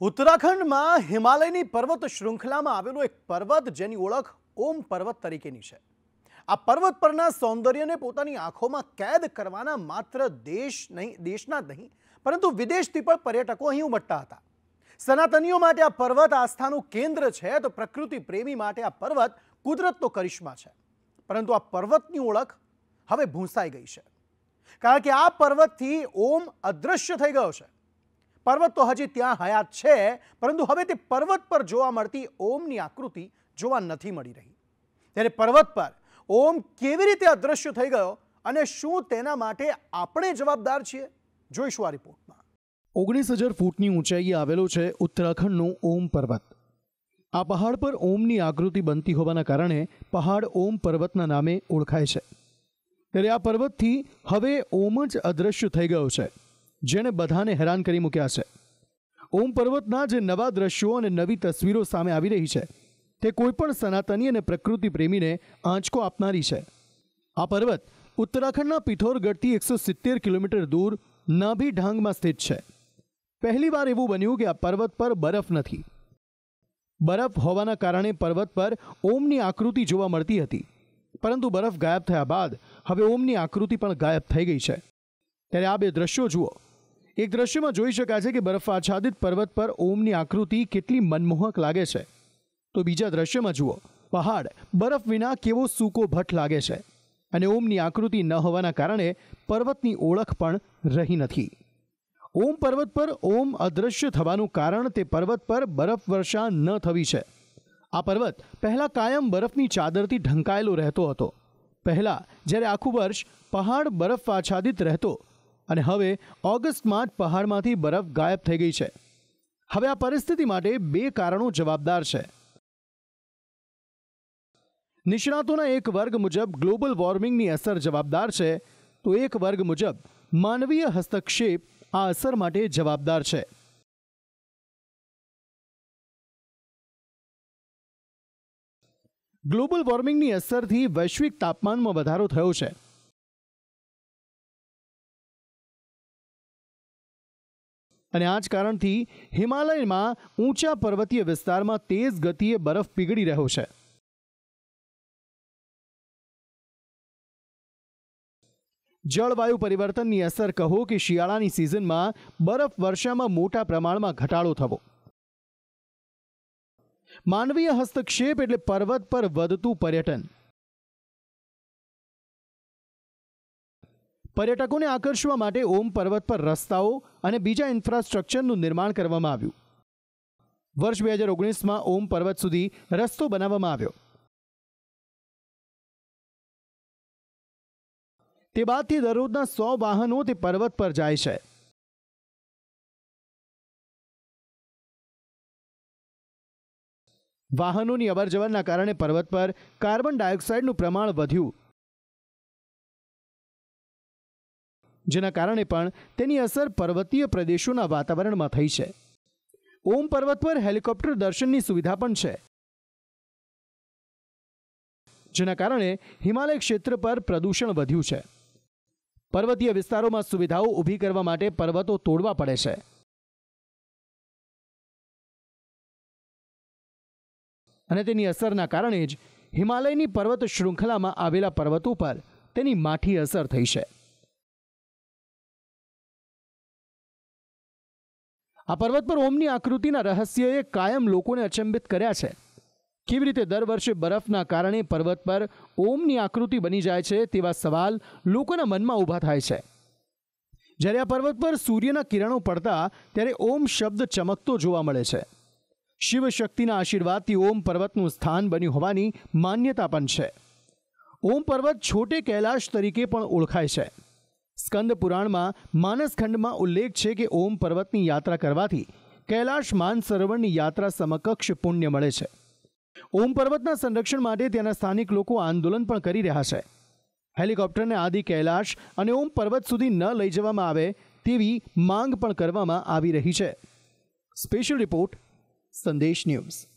ઉત્તરાખંડમાં હિમાલયની પર્વત શૃંખલામાં આવેલો એક પર્વત જેની ઓળખ ઓમ પર્વત તરીકેની છે. આ પર્વત પરના સૌંદર્યને પોતાની આંખોમાં કેદ કરવાના માત્ર દેશ નહીં, દેશના નહીં, પરંતુ વિદેશથી પણ પર્યટકો અહીં ઉમટતા હતા. સનાતનીઓ માટે આ પર્વત આસ્થાનું કેન્દ્ર છે તો પ્રકૃતિ પ્રેમી માટે આ પર્વત કુદરતનો કરિશ્મા છે. પરંતુ આ પર્વતની ઓળખ હવે ભૂંસાઈ ગઈ છે. કારણ કે આ પર્વતથી ઓમ અદૃશ્ય થઈ ગયો છે. પર્વત તો હજી ત્યાં હયાત છે, પરંતુ હવે તે પર્વત પર જોવા મળતી ઓમની આકૃતિ જોવા નથી મળી રહી. ત્યારે પર્વત પર ઓમ કેવી રીતે અદૃશ્ય થઈ ગયો અને શું તેના માટે આપણે જવાબદાર છીએ? જોઈશું આ રિપોર્ટમાં. ઓગણીસ હજાર ફૂટની ઊંચાઈએ આવેલો છે ઉત્તરાખંડનો ઓમ પર્વત. આ પહાડ પર ઓમની આકૃતિ બનતી હોવાના કારણે પહાડ ઓમ પર્વતના નામે ઓળખાય છે. ત્યારે આ પર્વતથી હવે ઓમ જ અદૃશ્ય થઈ ગયો છે. જેણે બધાને હેરાન કરી મૂક્યા છે. ઓમ પર્વતના જે નવા દ્રશ્યો અને નવી તસવીરો સામે આવી રહી છે, તે કોઈપણ સનાતની અને પ્રકૃતિ પ્રેમીને આંચકો આપનારી છે. આ પર્વત ઉત્તરાખંડના પિથોરગઢથી એકસો સિત્તેર કિલોમીટર દૂર નાભી ઢાંગમાં સ્થિત છે. પહેલીવાર એવું બન્યું કે આ પર્વત પર બરફ નથી. બરફ હોવાના કારણે પર્વત પર ઓમની આકૃતિ જોવા મળતી હતી. પરંતુ બરફ ગાયબ થયા બાદ હવે ઓમની આકૃતિ પણ ગાયબ થઈ ગઈ છે. ત્યારે આ બે દ્રશ્યો જુઓ. એક દ્રશ્યમાં જોઈ શકાય છે કે બરફ આચ્છાદિત પર્વત પર ઓમની આકૃતિ કેટલી મનમોહક લાગે છે. તો બીજા દ્રશ્યમાં જુઓ. પહાડ. બરફ વિના કેવો સૂકો ભટ્ટ લાગે છે. અને ઓમની આકૃતિ ન હોવાના કારણે પર્વતની ઓળખ પણ રહી નથી. ઓમ પર્વત પર ઓમ અદૃશ્ય થવાનું કારણ તે પર્વત પર બરફ વર્ષા ન થવી છે. આ પર્વત પહેલા કાયમ બરફની ચાદરથી ઢંકાયેલો રહેતો હતો. પહેલા, જ્યારે આખું વર્ષ પહાડ બરફ આચ્છાદિત રહેતો અને હવે ઓગસ્ટમાં જ પહાડમાંથી બરફ ગાયબ થઈ ગઈ છે. હવે આ પરિસ્થિતિ માટે બે કારણો જવાબદાર છે. નિષ્ણાતોના એક વર્ગ મુજબ ગ્લોબલ વોર્મિંગની અસર જવાબદાર છે, તો એક વર્ગ મુજબ માનવીય હસ્તક્ષેપ આ અસર માટે જવાબદાર છે. ગ્લોબલ વોર્મિંગની અસરથી વૈશ્વિક તાપમાનમાં વધારો થયો છે. અને આ જ કારણથી હિમાલયમાં ઊંચા પર્વતીય વિસ્તારમાં તેજ ગતિએ બરફ પીગળી રહ્યો છે. જળવાયુ પરિવર્તનની અસર કહો કે શિયાળાની સિઝનમાં બરફ વર્ષામાં મોટા પ્રમાણમાં ઘટાડો થવો. માનવીય હસ્તક્ષેપ એટલે પર્વત પર વધતું પર્યટન. પર્યટકોને આકર્ષવા માટે ઓમ પર્વત પર રસ્તાઓ અને બીજા ઇન્ફ્રાસ્ટ્રક્ચરનું નિર્માણ કરવામાં આવ્યું. વર્ષ બે હજાર ઓગણીસમાં ઓમ પર્વત સુધી રસ્તો બનાવવામાં આવ્યો. તે બાદથી દરરોજના સો વાહનો તે પર્વત પર જાય છે. વાહનોની અવરજવરના કારણે પર્વત પર કાર્બન ડાયોક્સાઇડનું પ્રમાણ વધ્યું. જેના કારણે પણ તેની અસર પર્વતીય પ્રદેશોના વાતાવરણમાં થઈ છે. ઓમ પર્વત પર હેલિકોપ્ટર દર્શનની સુવિધા પણ છે. જેના કારણે હિમાલય ક્ષેત્ર પર પ્રદૂષણ વધ્યું છે. પર્વતીય વિસ્તારોમાં સુવિધાઓ ઊભી કરવા માટે પર્વતો તોડવા પડે છે. અને તેની અસરના કારણે જ હિમાલયની પર્વત શૃંખલામાં આવેલા પર્વતો પર તેની માઠી અસર થઈ છે. આ પર્વત પર ઓમની આકૃતિના રહસ્યએ કાયમ લોકોને અચંબિત કર્યા છે. કેવી રીતે દર વર્ષે બરફના કારણે પર્વત પર ઓમની આકૃતિ બની જાય છે તેવા સવાલ લોકોના મનમાં ઊભા થાય છે. જ્યારે આ પર્વત પર સૂર્યના કિરણો પડતા ત્યારે ઓમ શબ્દ ચમકતો જોવા મળે છે. શિવ શક્તિના આશીર્વાદથી ઓમ પર્વતનું સ્થાન બન્યું હોવાની માન્યતા પણ છે. ઓમ પર્વત છોટે કૈલાશ તરીકે પણ ઓળખાય છે. સ્કંદ પુરાણમાં માનસખંડમાં ઉલ્લેખ છે કે ઓમ પર્વતની યાત્રા કરવાથી કૈલાશ માનસરોવરની યાત્રા સમકક્ષ પુણ્ય મળે છે. ઓમ પર્વતના સંરક્ષણ માટે ત્યાંના સ્થાનિક લોકો આંદોલન પણ કરી રહ્યા છે. હેલિકોપ્ટરને આદિ કૈલાશ અને ઓમ પર્વત સુધી ન લઈ જવામાં આવે તેવી માંગ પણ કરવામાં આવી રહી છે. Special report, Sandesh news.